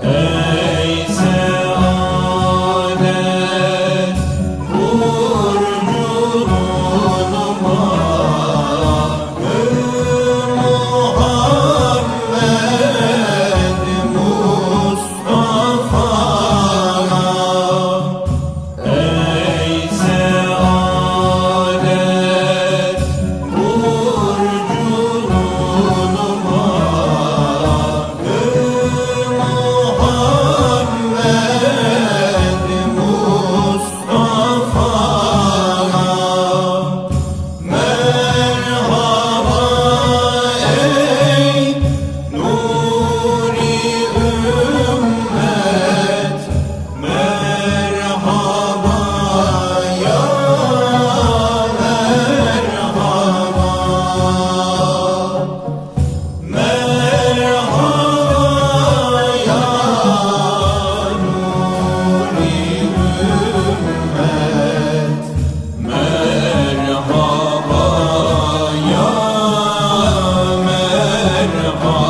Oh. Beautiful.